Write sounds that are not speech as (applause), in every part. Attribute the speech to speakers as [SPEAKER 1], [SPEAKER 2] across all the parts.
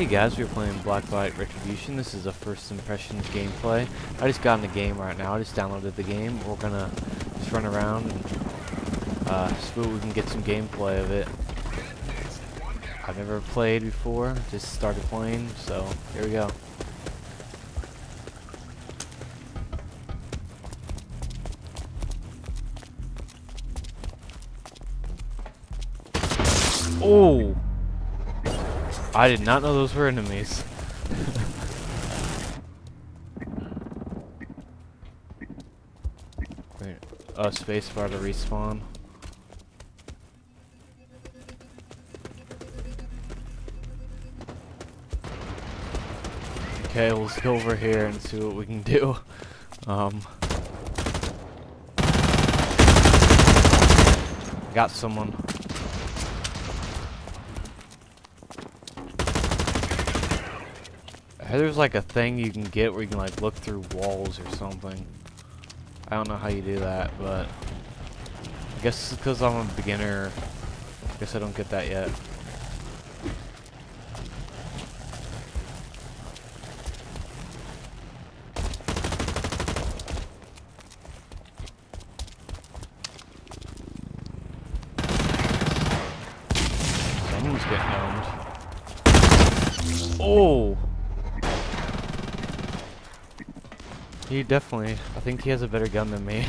[SPEAKER 1] Hey guys, we're playing Blacklight Retribution. This is a first impressions gameplay. I just got in the game right now. I just downloaded the game. We're gonna just run around and uh, see we can get some gameplay of it. I've never played before, just started playing, so here we go. Oh! I did not know those were enemies. Wait, uh, spacebar to respawn. Okay, let's go over here and see what we can do. Um, got someone. There's like a thing you can get where you can like look through walls or something. I don't know how you do that, but I guess because I'm a beginner, I guess I don't get that yet. Someone's getting owned. Oh! He definitely, I think he has a better gun than me.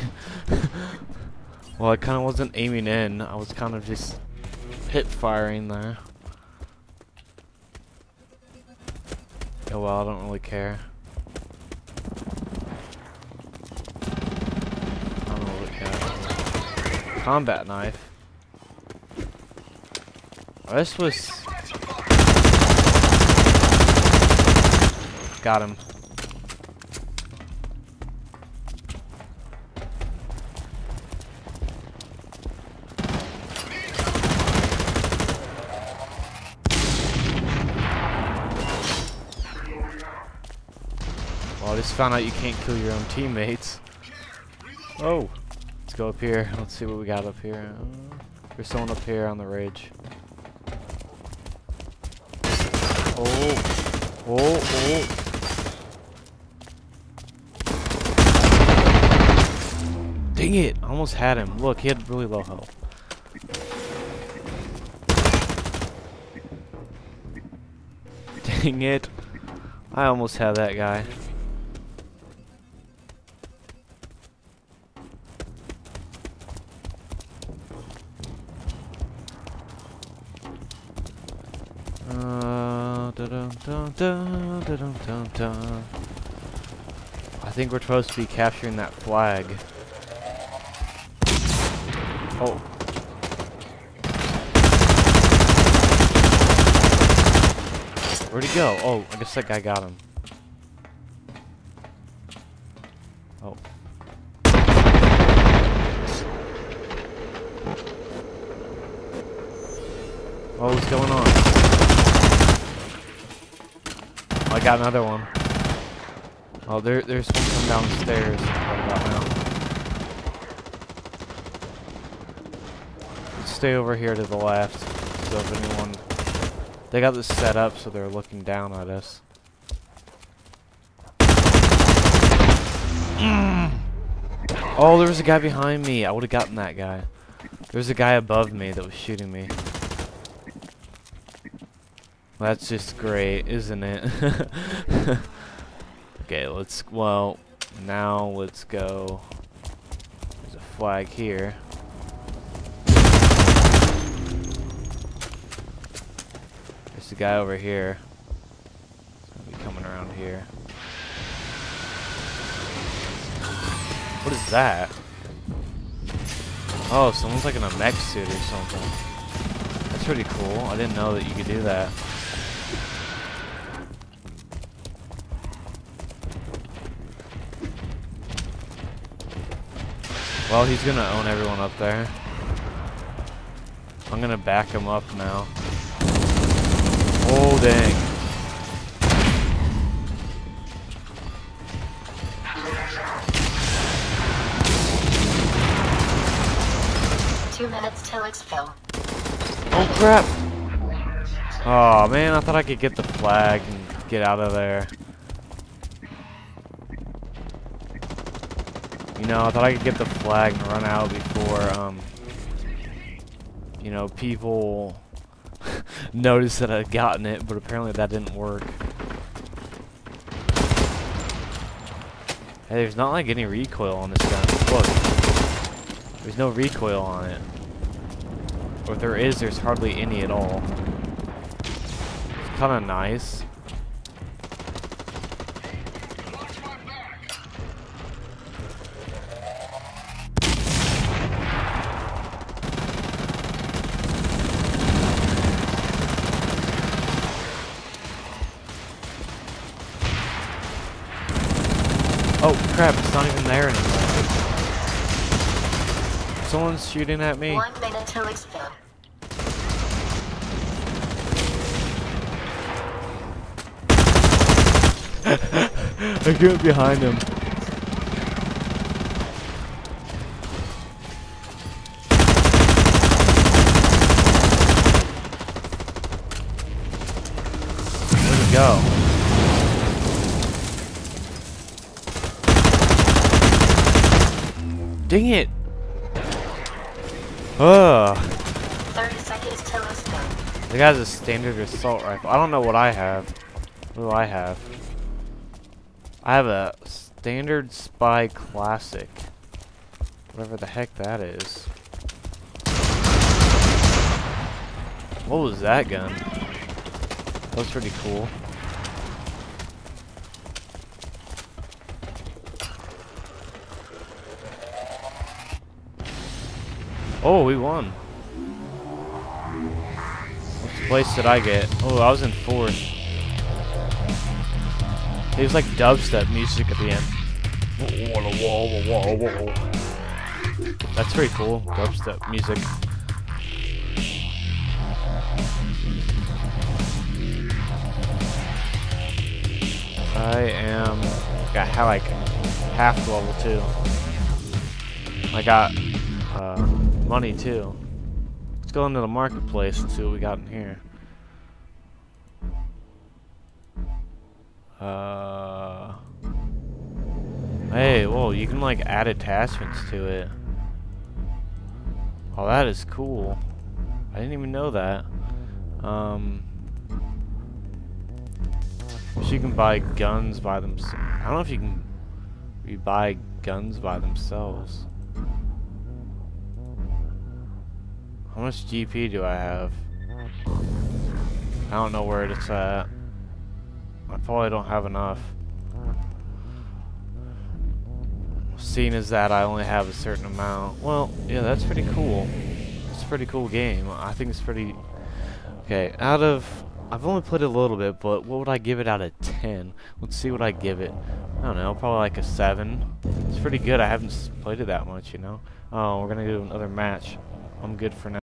[SPEAKER 1] (laughs) well, I kind of wasn't aiming in. I was kind of just hip firing there. Oh well, I don't really care. I don't what cat. Combat knife. Oh, this was... Got him. Just found out you can't kill your own teammates. Oh, let's go up here. Let's see what we got up here. Uh, there's someone up here on the ridge. Oh, oh, oh. Dang it! I almost had him. Look, he had really low health. Dang it. I almost had that guy. I think we're supposed to be capturing that flag. Oh. Where'd he go? Oh, I guess that guy got him. Oh. Oh, what's going on? I got another one. Oh, there, there's one downstairs stay over here to the left. So if anyone... They got this set up so they're looking down at us. Mm. Oh, there was a guy behind me. I would have gotten that guy. There was a guy above me that was shooting me. That's just great, isn't it? (laughs) okay, let's, well, now let's go. There's a flag here. There's a guy over here. He's be coming around here. What is that? Oh, someone's like in a mech suit or something. That's pretty cool. I didn't know that you could do that. Well, he's gonna own everyone up there. I'm gonna back him up now. Oh, dang.
[SPEAKER 2] Two minutes till exfil.
[SPEAKER 1] Oh, crap. Oh man, I thought I could get the flag and get out of there. You know, I thought I could get the flag and run out before, um, you know, people (laughs) noticed that I'd gotten it, but apparently that didn't work. Hey, there's not like any recoil on this gun. Look. There's no recoil on it. Or if there is, there's hardly any at all. It's kind of nice. Oh crap, it's not even there anymore. Someone's shooting at me.
[SPEAKER 2] One minute till exfil. (laughs)
[SPEAKER 1] I get behind him. Where'd he go? Dang it! Ugh.
[SPEAKER 2] 30 seconds till exfil.
[SPEAKER 1] The guy's a standard assault rifle. I don't know what I have. What do I have? I have a standard spy classic. Whatever the heck that is. What was that gun? That was pretty cool. Oh, we won. Which place did I get? Oh, I was in fourth. It was like dubstep music at the end. That's pretty cool, dubstep music. I am got like half level two. I got uh, money too. Let's go into the marketplace and see what we got in here. Uh, hey, whoa, you can like add attachments to it. Oh, that is cool. I didn't even know that. Um, you can buy guns by themselves. I don't know if you can you buy guns by themselves. How much GP do I have? I don't know where it's at. I probably don't have enough. Seeing as that I only have a certain amount. Well, yeah, that's pretty cool. It's a pretty cool game. I think it's pretty... Okay, out of... I've only played it a little bit, but what would I give it out of 10? Let's see what I give it. I don't know, probably like a 7. It's pretty good. I haven't played it that much, you know? Oh, we're gonna do another match. I'm good for now.